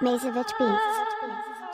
Mazovich Beats.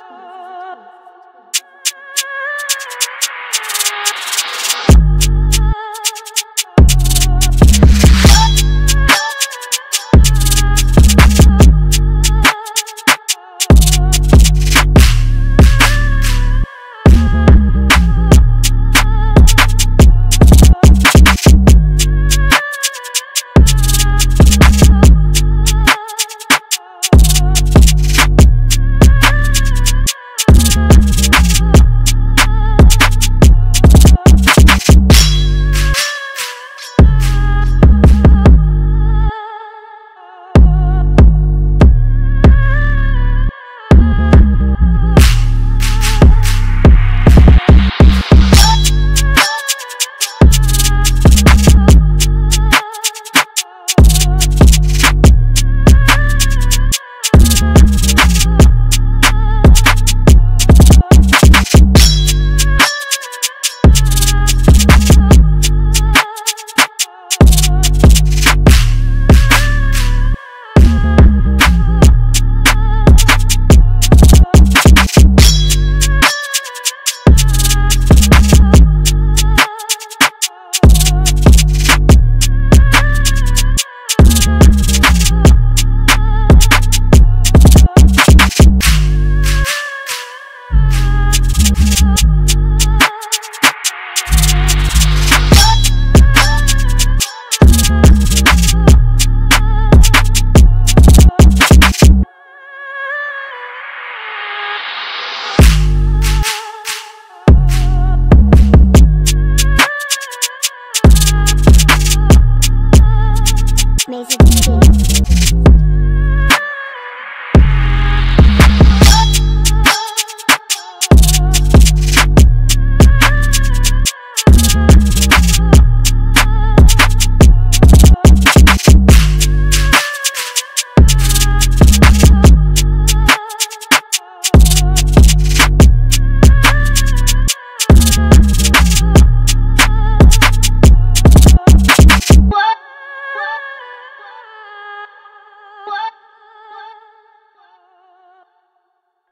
Mazavich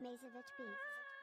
Mazavich Beats.